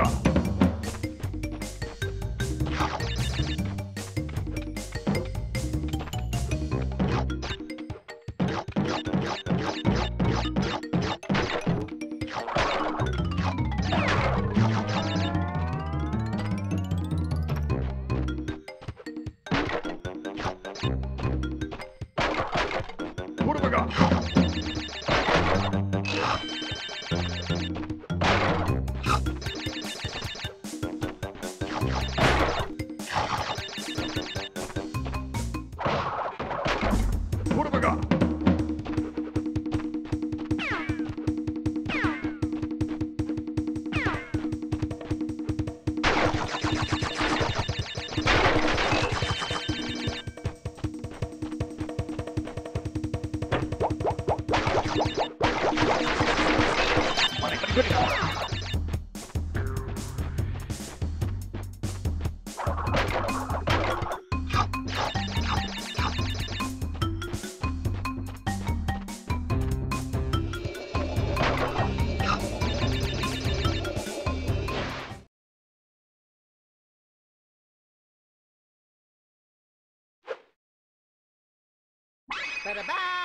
off. Bye-bye.